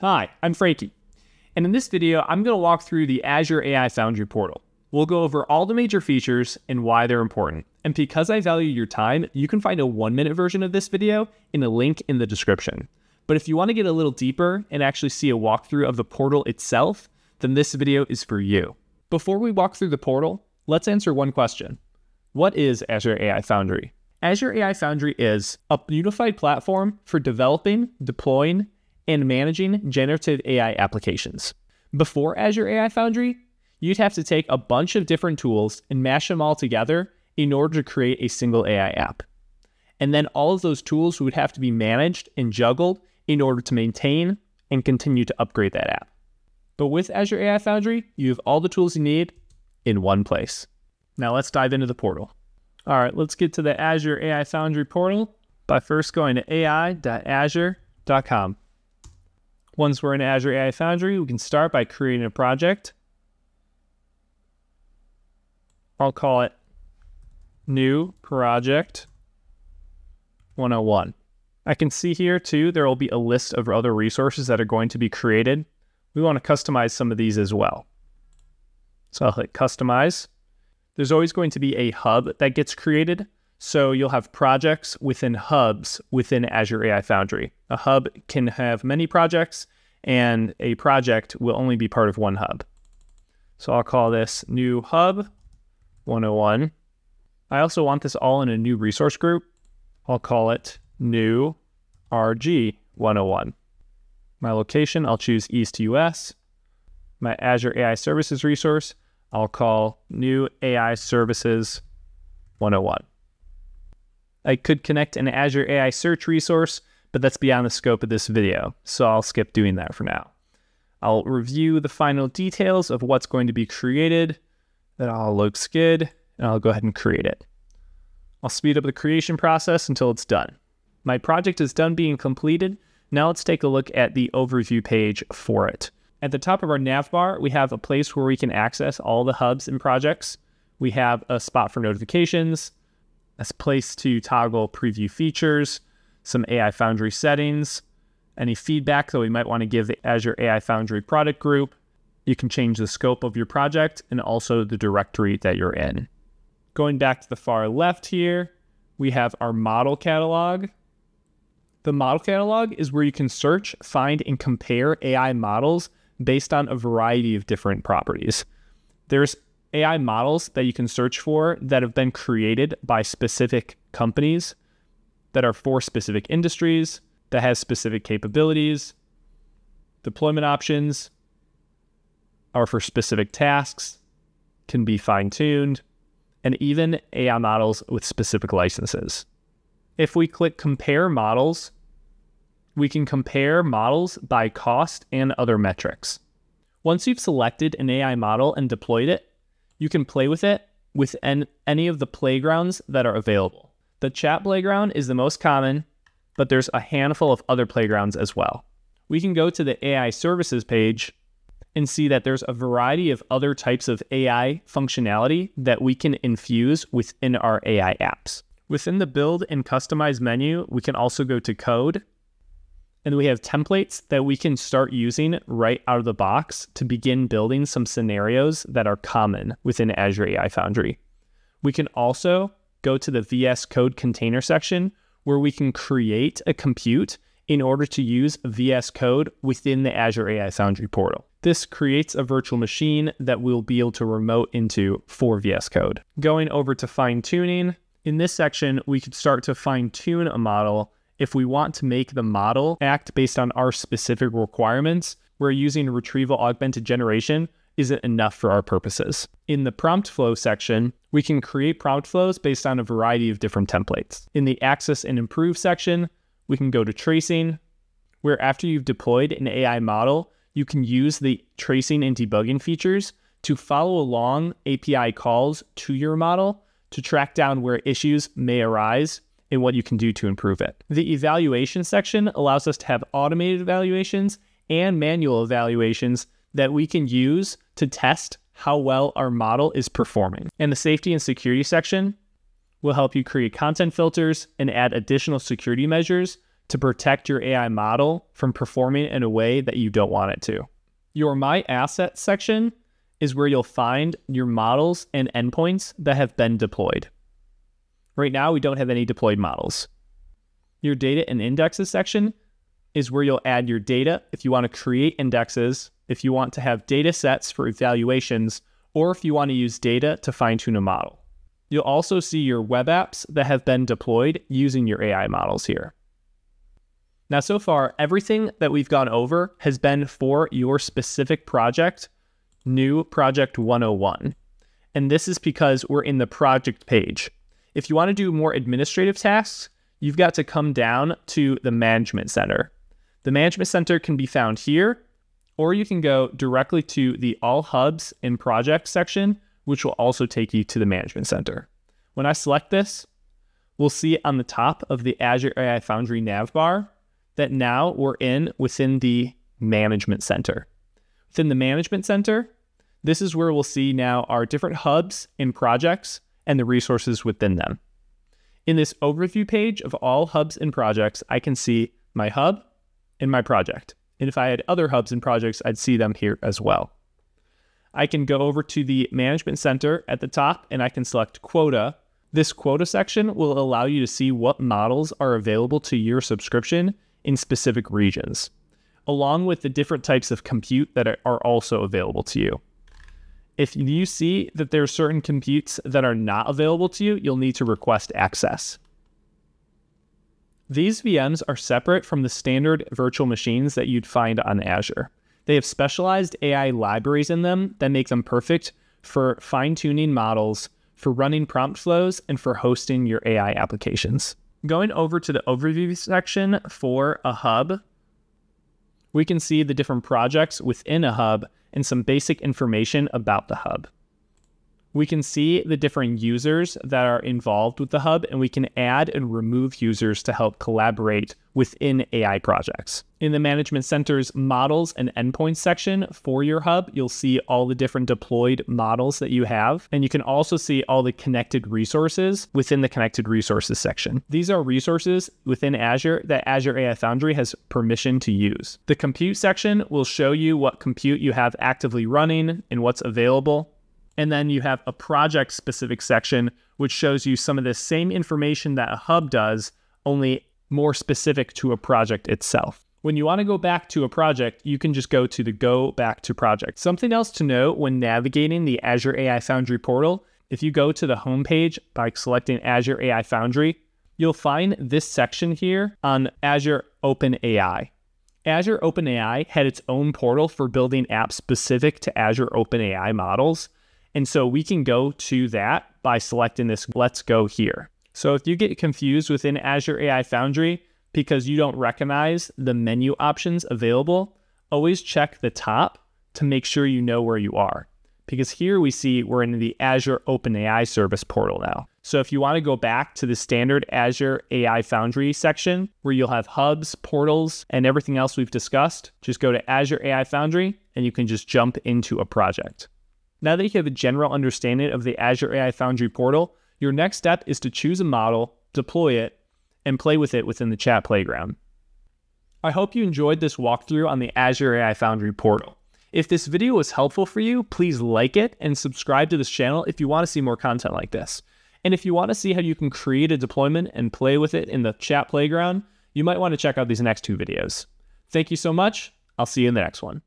Hi, I'm Frankie, and in this video, I'm going to walk through the Azure AI Foundry portal. We'll go over all the major features and why they're important. And because I value your time, you can find a one minute version of this video in a link in the description. But if you want to get a little deeper and actually see a walkthrough of the portal itself, then this video is for you. Before we walk through the portal, let's answer one question. What is Azure AI Foundry? Azure AI Foundry is a unified platform for developing, deploying, and managing generative AI applications. Before Azure AI Foundry, you'd have to take a bunch of different tools and mash them all together in order to create a single AI app. And then all of those tools would have to be managed and juggled in order to maintain and continue to upgrade that app. But with Azure AI Foundry, you have all the tools you need in one place. Now let's dive into the portal. All right, let's get to the Azure AI Foundry portal by first going to ai.azure.com. Once we're in Azure AI Foundry, we can start by creating a project. I'll call it New Project 101. I can see here too, there will be a list of other resources that are going to be created. We want to customize some of these as well. So I'll hit Customize. There's always going to be a hub that gets created. So you'll have projects within hubs within Azure AI Foundry. A hub can have many projects, and a project will only be part of one hub. So I'll call this New Hub 101. I also want this all in a new resource group. I'll call it New RG 101. My location, I'll choose East US. My Azure AI Services resource, I'll call New AI Services 101. I could connect an Azure AI Search resource, but that's beyond the scope of this video, so I'll skip doing that for now. I'll review the final details of what's going to be created, then I'll looks good, and I'll go ahead and create it. I'll speed up the creation process until it's done. My project is done being completed. Now let's take a look at the overview page for it. At the top of our nav bar, we have a place where we can access all the hubs and projects. We have a spot for notifications, a place to toggle preview features, some AI Foundry settings, any feedback that we might want to give the Azure AI Foundry product group. You can change the scope of your project and also the directory that you're in. Going back to the far left here, we have our model catalog. The model catalog is where you can search, find, and compare AI models based on a variety of different properties. There's AI models that you can search for that have been created by specific companies that are for specific industries, that has specific capabilities. Deployment options are for specific tasks, can be fine tuned, and even AI models with specific licenses. If we click compare models, we can compare models by cost and other metrics. Once you've selected an AI model and deployed it, you can play with it with any of the playgrounds that are available. The chat playground is the most common, but there's a handful of other playgrounds as well. We can go to the AI services page and see that there's a variety of other types of AI functionality that we can infuse within our AI apps. Within the build and customize menu, we can also go to code and we have templates that we can start using right out of the box to begin building some scenarios that are common within Azure AI Foundry. We can also go to the VS Code container section where we can create a compute in order to use VS Code within the Azure AI Foundry portal. This creates a virtual machine that we'll be able to remote into for VS Code. Going over to fine tuning, in this section, we could start to fine tune a model if we want to make the model act based on our specific requirements, we're using retrieval augmented generation isn't enough for our purposes. In the prompt flow section, we can create prompt flows based on a variety of different templates. In the assess and improve section, we can go to tracing, where after you've deployed an AI model, you can use the tracing and debugging features to follow along API calls to your model to track down where issues may arise and what you can do to improve it. The evaluation section allows us to have automated evaluations and manual evaluations that we can use to test how well our model is performing. And the safety and security section will help you create content filters and add additional security measures to protect your AI model from performing in a way that you don't want it to. Your My Assets section is where you'll find your models and endpoints that have been deployed. Right now, we don't have any deployed models. Your Data and Indexes section is where you'll add your data if you want to create indexes, if you want to have data sets for evaluations, or if you want to use data to fine tune a model. You'll also see your web apps that have been deployed using your AI models here. Now, so far, everything that we've gone over has been for your specific project, new project 101. And this is because we're in the project page. If you want to do more administrative tasks, you've got to come down to the management center. The management center can be found here, or you can go directly to the all hubs and projects section, which will also take you to the management center. When I select this, we'll see on the top of the Azure AI Foundry navbar that now we're in within the management center. Within the management center, this is where we'll see now our different hubs and projects and the resources within them. In this overview page of all hubs and projects, I can see my hub and my project. And if I had other hubs and projects, I'd see them here as well. I can go over to the management center at the top and I can select quota. This quota section will allow you to see what models are available to your subscription in specific regions, along with the different types of compute that are also available to you. If you see that there are certain computes that are not available to you, you'll need to request access. These VMs are separate from the standard virtual machines that you'd find on Azure. They have specialized AI libraries in them that make them perfect for fine tuning models, for running prompt flows, and for hosting your AI applications. Going over to the overview section for a hub, we can see the different projects within a hub and some basic information about the hub we can see the different users that are involved with the hub, and we can add and remove users to help collaborate within AI projects. In the Management Center's Models and Endpoints section for your hub, you'll see all the different deployed models that you have, and you can also see all the connected resources within the Connected Resources section. These are resources within Azure that Azure AI Foundry has permission to use. The Compute section will show you what compute you have actively running and what's available. And then you have a project specific section, which shows you some of the same information that a hub does, only more specific to a project itself. When you want to go back to a project, you can just go to the Go Back to Project. Something else to note when navigating the Azure AI Foundry portal, if you go to the homepage by selecting Azure AI Foundry, you'll find this section here on Azure OpenAI. Azure OpenAI had its own portal for building apps specific to Azure OpenAI models. And so we can go to that by selecting this let's go here. So if you get confused within Azure AI Foundry because you don't recognize the menu options available, always check the top to make sure you know where you are. Because here we see we're in the Azure OpenAI Service portal now. So if you want to go back to the standard Azure AI Foundry section where you'll have hubs, portals, and everything else we've discussed, just go to Azure AI Foundry and you can just jump into a project. Now that you have a general understanding of the Azure AI Foundry portal, your next step is to choose a model, deploy it, and play with it within the chat playground. I hope you enjoyed this walkthrough on the Azure AI Foundry portal. If this video was helpful for you, please like it and subscribe to this channel if you want to see more content like this. And if you want to see how you can create a deployment and play with it in the chat playground, you might want to check out these next two videos. Thank you so much. I'll see you in the next one.